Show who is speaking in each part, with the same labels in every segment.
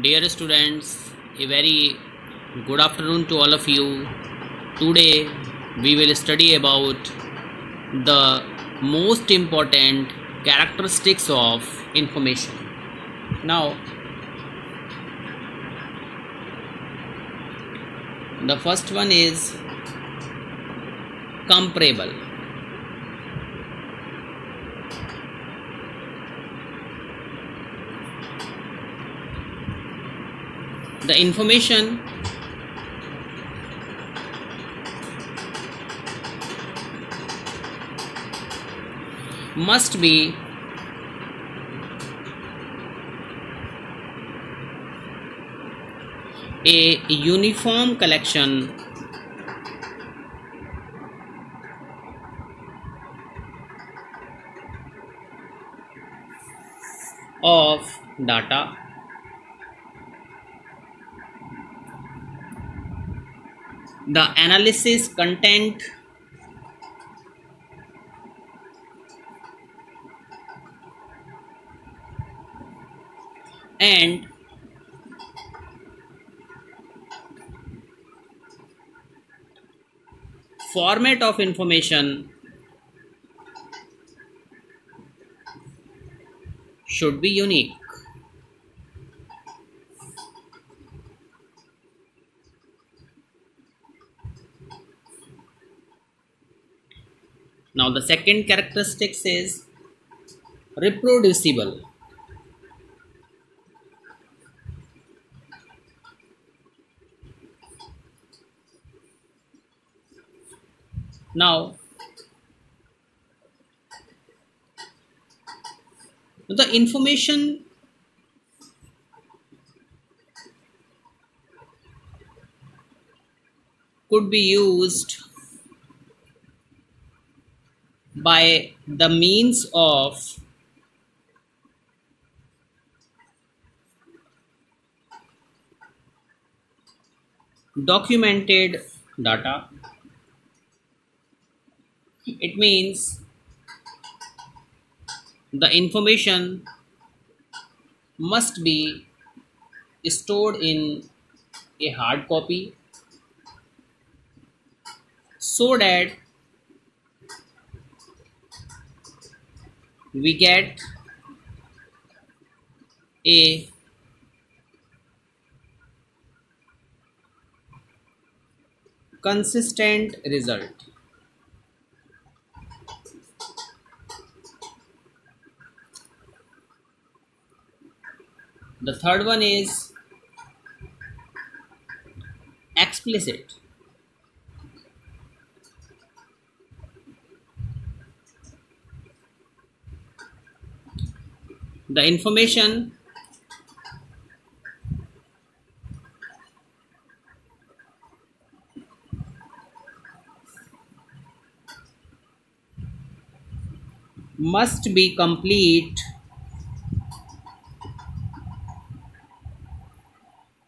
Speaker 1: Dear students, a very good afternoon to all of you. Today we will study about the most important characteristics of information. Now, the first one is comparable. The information. Must be a uniform collection. Of data the analysis content and format of information should be unique now the second characteristics is reproducible. Now the information could be used by the means of documented data. It means the information must be stored in a hard copy so that we get a consistent result. The third one is explicit the information must be complete.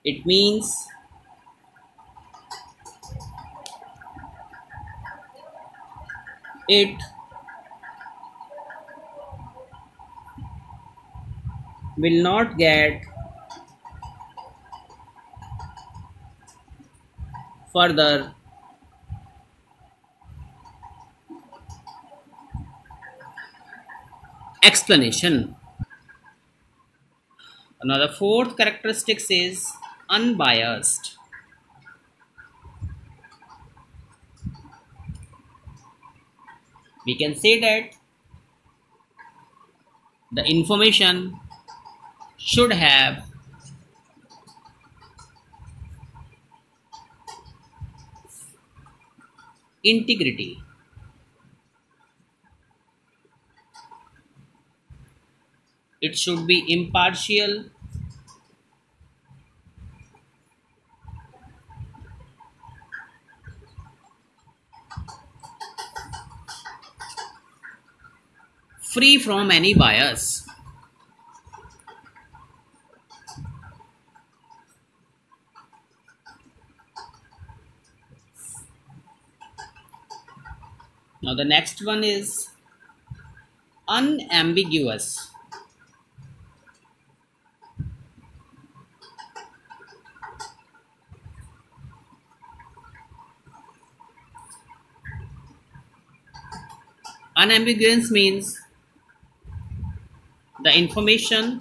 Speaker 1: It means it will not get further. Explanation. Another fourth characteristics is unbiased. We can say that the information should have integrity. It should be impartial. Free from any bias Now the next one is unambiguous. Unambiguous means the information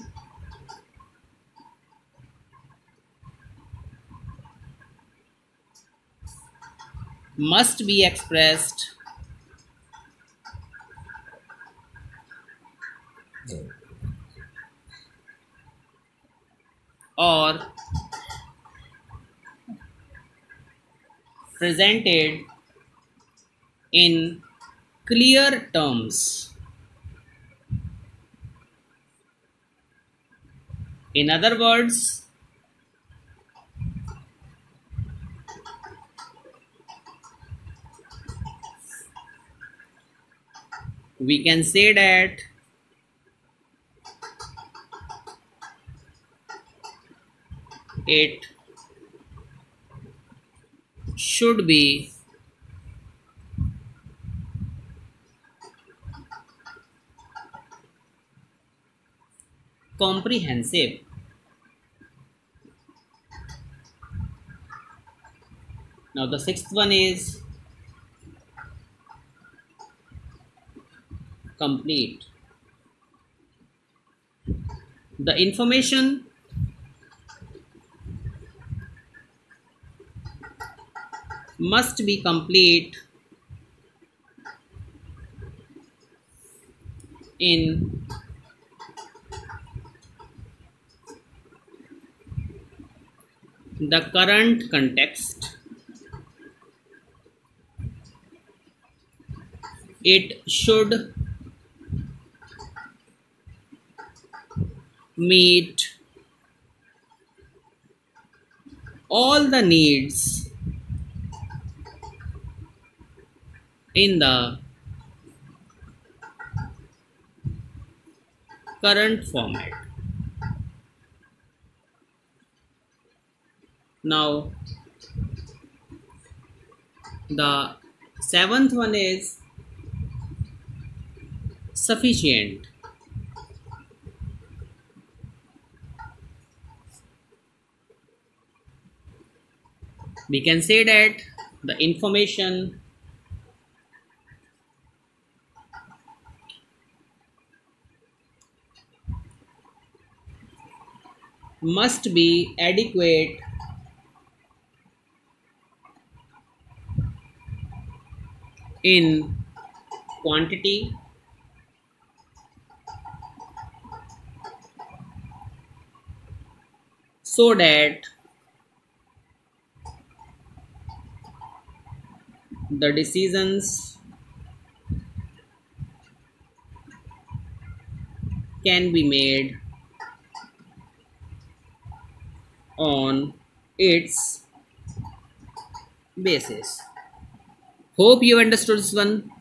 Speaker 1: must be expressed or presented in clear terms. In other words, we can say that it should be comprehensive. Now the sixth one is complete. The information must be complete in the current context. It should meet all the needs in the current format. Now, the seventh one is sufficient. We can say that the information must be adequate. In quantity. So that the decisions can be made on its basis. Hope you understood this one.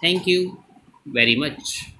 Speaker 1: Thank you very much.